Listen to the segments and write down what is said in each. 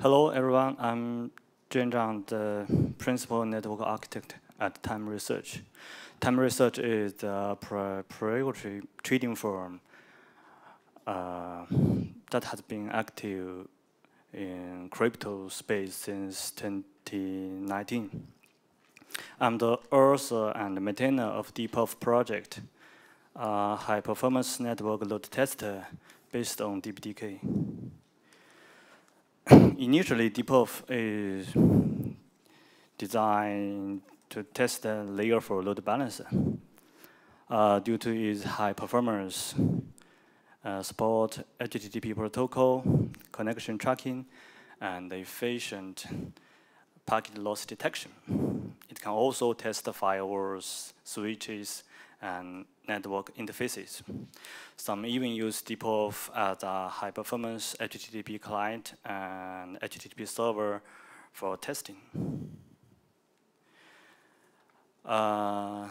Hello, everyone. I'm Jianzhang, the principal network architect at Timeresearch. Time Research is the proprietary trading firm uh, that has been active in crypto space since 2019. I'm the author and maintainer of dperf project, a high-performance network load tester based on DPDK. Initially, dperf is designed to test the layer four load balancer. Uh, due to its high performance, uh, support HTTP protocol, connection tracking, and efficient packet loss detection. It can also test the firewalls, switches, and network interfaces. Some even use dperf as a high-performance HTTP client and HTTP server for testing. Uh,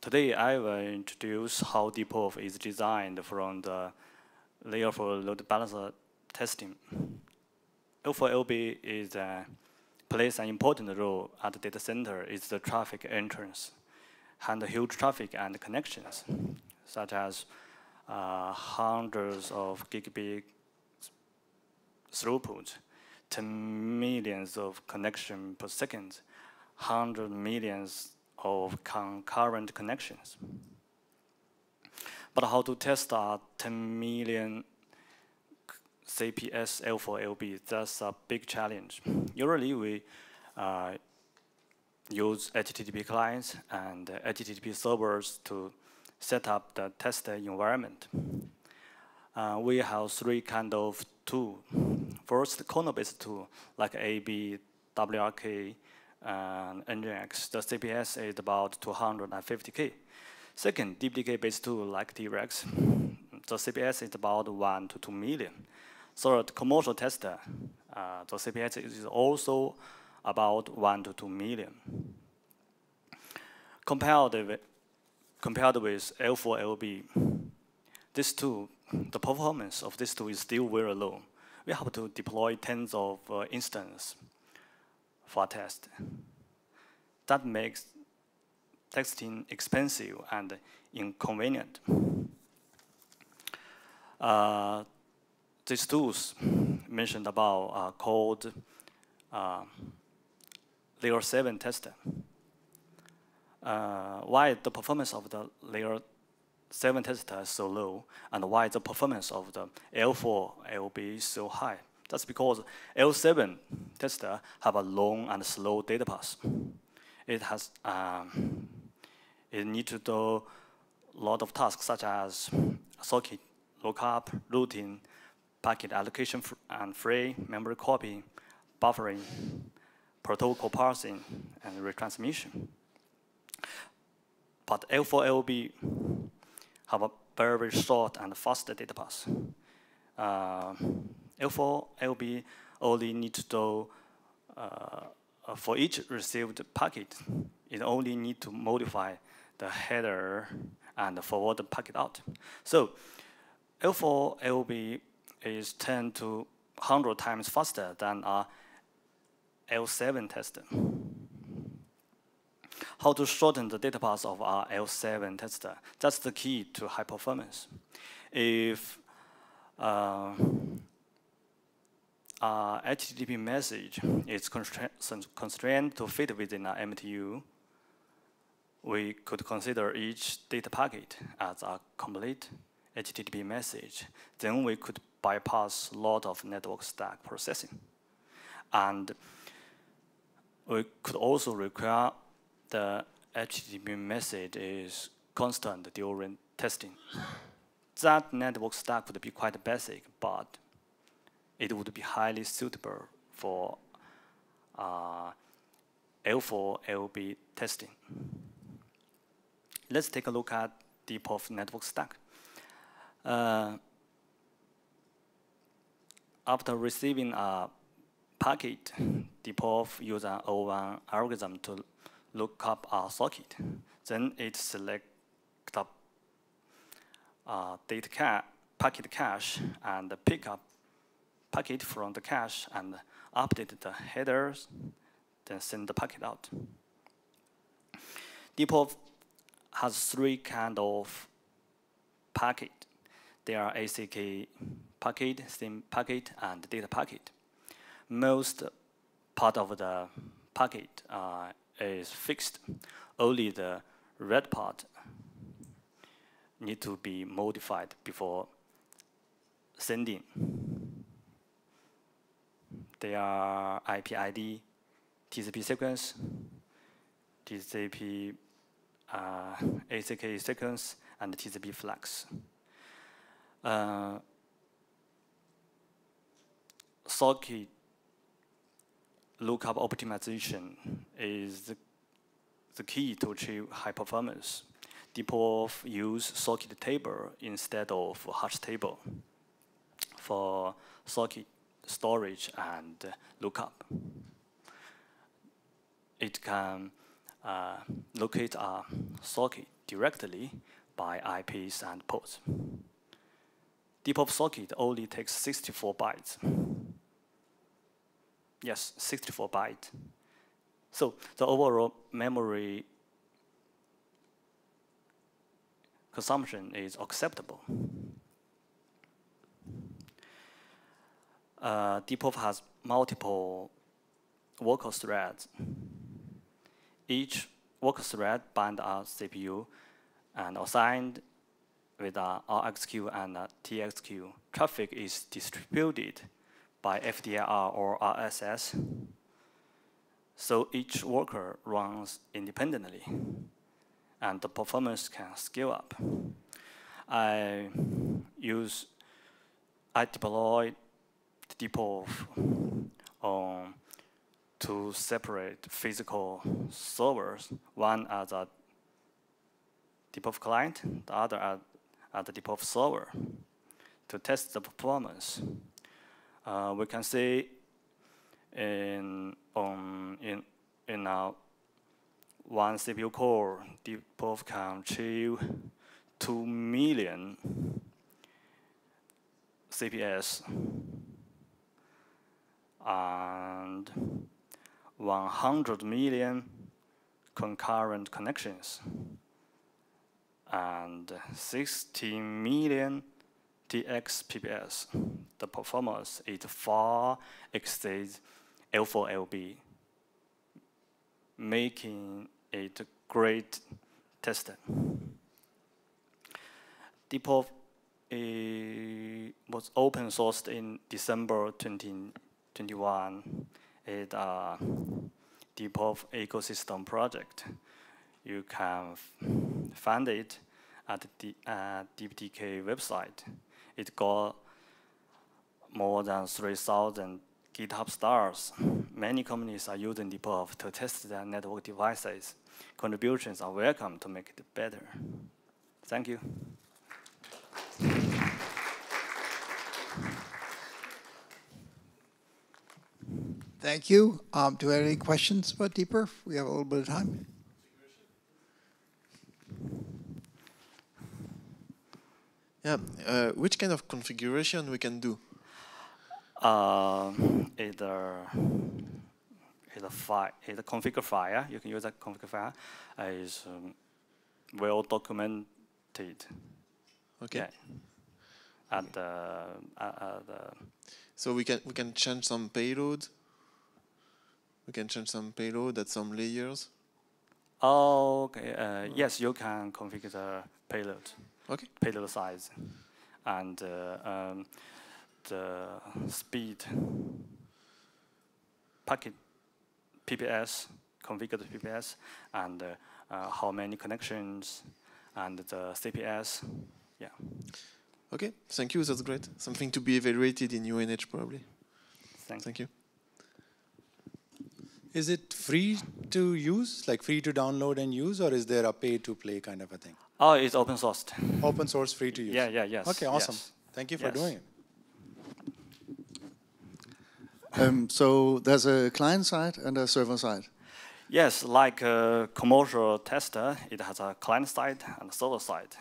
today, I will introduce how dperf is designed from the layer four load balancer testing. L4LB is plays an important role at the data center It's the traffic entrance handle huge traffic and connections, such as uh, hundreds of gigabit throughput, 10 millions of connection per second, 100 millions of concurrent connections. But how to test a 10 million CPS L4LB, that's a big challenge. Usually we uh, use HTTP clients and HTTP servers to set up the test environment. Uh, we have three kind of tool. First, kernel-based tool like AB, WRK, and Nginx. The CPS is about 250K. Second, DPDK-based tool like TRex. The CPS is about 1 to 2 million. Third, commercial tester. Uh, the CPS is also about 1 to 2 million. Compared with, compared with L4LB, this tool, the performance of these tool is still very low. We have to deploy tens of uh, instances for test. That makes testing expensive and inconvenient. Uh, these tools mentioned above are called uh, layer 7 tester. Uh, why the performance of the layer 7 tester is so low, and why the performance of the L4 LB is so high? That's because L7 tester have a long and slow data path. It has um, it needs to do a lot of tasks such as socket lookup, routing, packet allocation and free, memory copy, buffering, protocol parsing, and retransmission. But L4LB have a very, very short and fast data path. Uh, L4LB only needs to, uh, for each received packet, it only need to modify the header and forward the packet out. So L4LB is 10 to 100 times faster than a L7 tester. How to shorten the data path of our L7 tester. That's the key to high performance. If uh, HTTP message is constrained to fit within an MTU, we could consider each data packet as a complete HTTP message. Then we could bypass a lot of network stack processing. And we could also require the HTTP message is constant during testing. That network stack would be quite basic, but it would be highly suitable for uh, L4 LB testing. Let's take a look at dperf network stack. Uh, after receiving a packet, dperf uses an O1 algorithm to look up a socket. Then it select the uh, data ca packet cache and pick up packet from the cache and update the headers, then send the packet out. dperf has three kind of packet. There are ACK packet, SYN packet, and data packet. Most part of the packet uh, is fixed. Only the red part need to be modified before sending. They are IP ID, TCP sequence, TCP uh, ACK sequence, and TCP flags. Uh, socket lookup optimization is the, the key to achieve high performance. dperf use socket table instead of hash table for socket storage and lookup. It can uh, locate a socket directly by IPs and ports. dperf socket only takes 64 bytes. Yes, 64 bytes. So the overall memory consumption is acceptable. Uh, has multiple worker threads. Each worker thread bind a CPU and assigned with a RxQ and a TXQ. Traffic is distributed by FDIR or RSS. So each worker runs independently and the performance can scale up. I use, I deploy dperf on two separate physical servers, one as a dperf client, the other as, as the server to test the performance. Uh, we can see in, on, in, in our one CPU core, dperf can achieve 2 million CPS and 100 million concurrent connections and 16 million TX PPS. The performance is far exceeds L4LB, making it a great tester. dperf was open sourced in December 2021. It's a DPDK ecosystem project. You can find it at the uh, DPDK website. It got more than 3,000 GitHub stars. Many companies are using dperf to test their network devices. Contributions are welcome to make it better. Thank you. Thank you. Um, do we have any questions about dperf? We have a little bit of time. Yeah, uh, which kind of configuration we can do? Uh, either either file, either configure file. You can use that configure file. Uh, is um, well documented. Okay. Yeah. At the, at the so we can we can change some payload. We can change some payload at some layers. Oh, okay. Uh, yes, you can configure the payload. Okay. Payload size and uh, um, the speed packet PPS, configured PPS, and uh, uh, how many connections, and the CPS. Yeah. Okay, thank you. That's great. Something to be evaluated in UNH probably. Thanks. Thank you. Is it free to use, like free to download and use, or is there a pay to play kind of a thing? Oh, it's open sourced. Open source, free to use. Yeah, yeah, yes. Okay, awesome. yes. Thank you for Yes. doing it. Um, so there's a client side and a server side. Yes, like a commercial tester, it has a client side and a server side.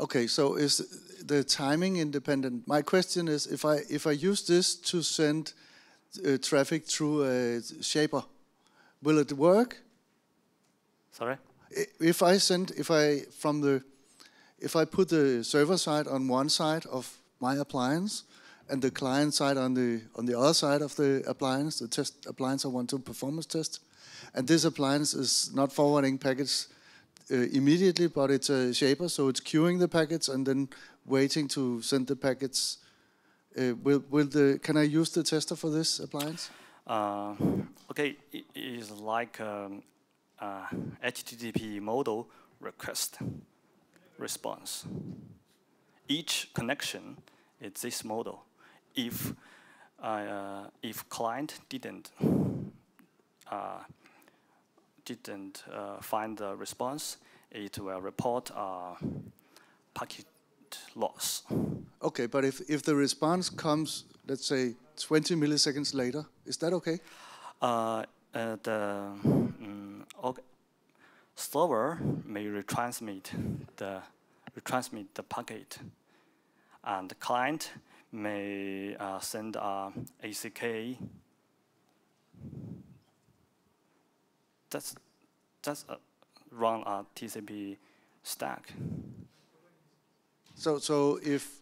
Okay, so is the timing independent. My question is, if I if I use this to send uh, traffic through a shaper, will it work? Sorry? If I send, if I from the, if I put the server side on one side of my appliance, and the client side on the on the other side of the appliance, the test appliance I want to performance test, and this appliance is not forwarding packets uh, immediately, but it's a shaper, so it's queuing the packets and then waiting to send the packets. Uh, will will the can I use the tester for this appliance? Uh, okay, it is like um, uh, HTTP model request response. Each connection is this model. If uh, if client didn't uh, didn't uh, find the response, it will report uh, packet loss. Okay, but if if the response comes, let's say 20 milliseconds later, is that okay? Uh, uh, the server may retransmit the retransmit the packet, and the client may uh, send a ACK. That's that's uh, run a TCP stack. So, so if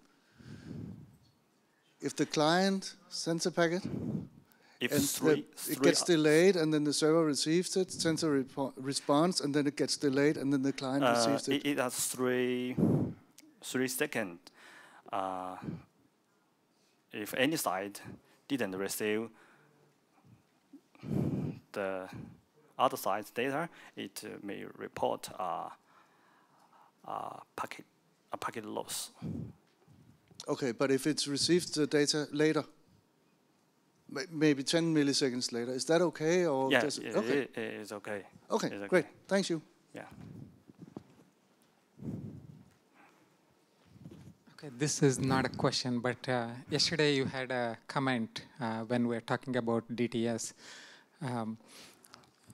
if the client sends a packet If and three, the, it gets delayed, and then the server receives it, sends a repo- response, and then it gets delayed, and then the client Uh, receives it. it, has three three second. Uh, if any side didn't receive the other side's data, it uh, may report a, a packet a packet loss. Okay, but if it's received the data later, maybe 10 milliseconds later, is that okay? Or yeah, does it- it- okay, it- it's okay. okay, it's okay. great, thanks you. Yeah. Okay, this is not a question, but uh, yesterday you had a comment uh, when we were talking about DTS. Um,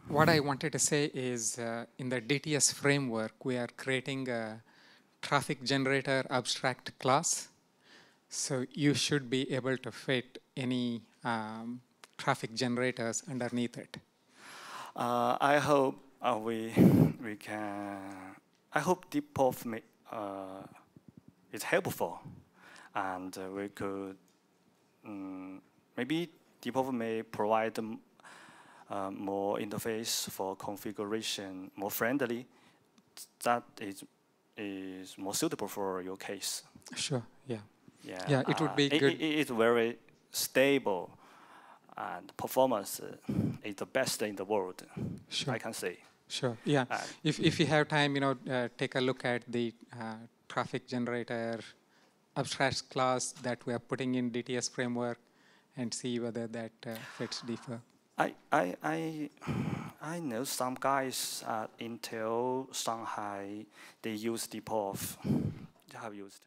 what I wanted to say is uh, in the DTS framework, we are creating a traffic generator abstract class. So you should be able to fit any um, traffic generators underneath it. Uh, I hope uh, we we can. I hope dperf may, uh, is helpful, and uh, we could um, maybe dperf may provide um, uh, more interface for configuration, more friendly. That is is more suitable for your case. Sure, yeah. Yeah, Yeah, it would uh, be good. it- it is very stable, and performance uh, is the best in the world. Sure. I can say. Sure. Yeah. Uh, if if you have time, you know, uh, take a look at the uh, traffic generator abstract class that we are putting in DTS framework, and see whether that uh, fits dperf. I, I, I, I know some guys at Intel Shanghai. They use dperf. They have used.